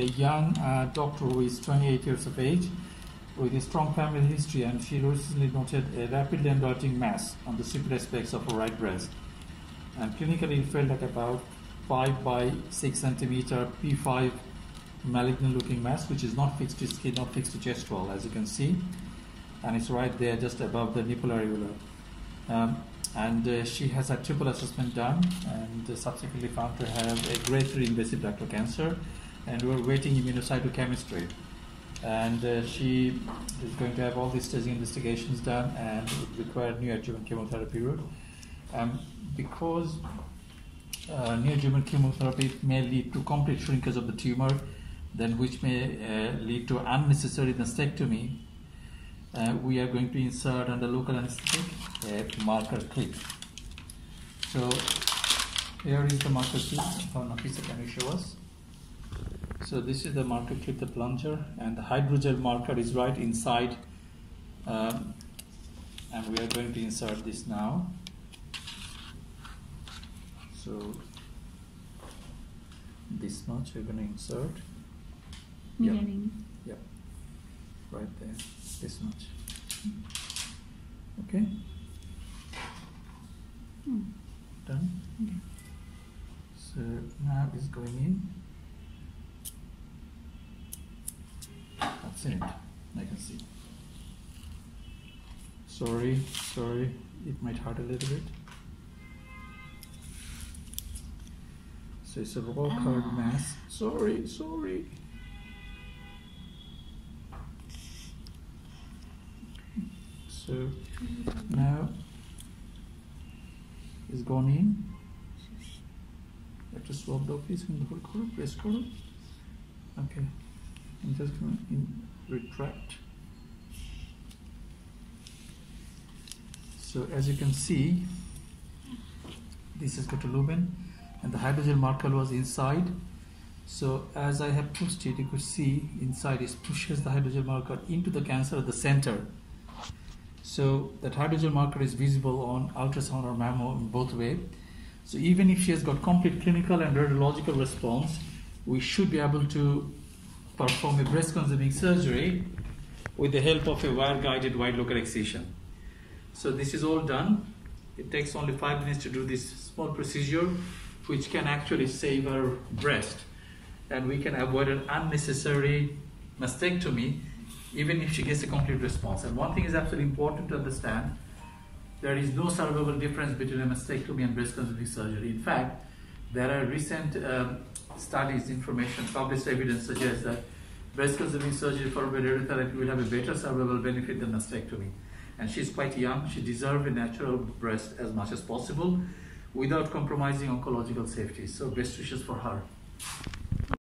a young uh, doctor who is 28 years of age with a strong family history, and she recently noted a rapidly enlarging mass on the superior aspects of her right breast. And clinically, it felt like about 5 by 6 centimeter P5 malignant looking mass, which is not fixed to skin, not fixed to chest wall, as you can see. And it's right there, just above the nipple areola. Um, and uh, she has had triple assessment done and uh, subsequently found to have a grade 3 invasive ductal cancer and we're waiting immunocytochemistry and uh, she is going to have all these staging investigations done and require neoadjuvant chemotherapy route um, because uh, neoadjuvant chemotherapy may lead to complete shrinkage of the tumor then which may uh, lead to unnecessary mastectomy uh, we are going to insert under local anesthetic a marker clip. So here is the marker clip. How Nafisa can you show us? So this is the marker clip, the plunger, and the hydrogel marker is right inside. Um, and we are going to insert this now. So this much we're going to insert. Mirroring. Yep. Right there this much. Okay? Hmm. Done? Okay. So now it's going in. same. I can see. Sorry, sorry, it might hurt a little bit. So it's a raw ah. card, colored mass. Sorry, sorry. So now it's gone in. You have to swap the piece in the whole color, press color. Okay. I'm just going to retract. So as you can see, this is lumen, and the hydrogel marker was inside. So as I have pushed it, you could see inside it pushes the hydrogel marker into the cancer at the center. So that hydrogel marker is visible on ultrasound or mammo in both way. So even if she has got complete clinical and radiological response, we should be able to perform a breast conserving surgery with the help of a wire-guided wide local excision. So this is all done. It takes only five minutes to do this small procedure, which can actually save her breast, and we can avoid an unnecessary mastectomy even if she gets a complete response. And one thing is absolutely important to understand there is no survivable difference between a mastectomy and breast conserving surgery. In fact, there are recent um, studies, information, published evidence suggests that breast conserving surgery followed by radiotherapy will have a better survival benefit than mastectomy. And she's quite young, she deserves a natural breast as much as possible without compromising oncological safety. So, best wishes for her.